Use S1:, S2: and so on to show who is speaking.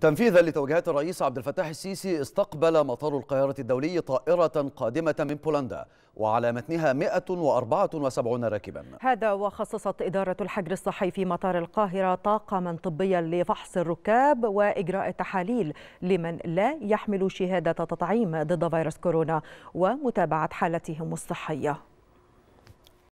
S1: تنفيذا لتوجيهات الرئيس عبد الفتاح السيسي استقبل مطار القاهرة الدولي طائرة قادمة من بولندا وعلى متنها 174 راكبا.
S2: هذا وخصصت إدارة الحجر الصحي في مطار القاهرة طاقما طبيا لفحص الركاب وإجراء التحاليل لمن لا يحمل شهادة تطعيم ضد فيروس كورونا ومتابعة حالتهم الصحية.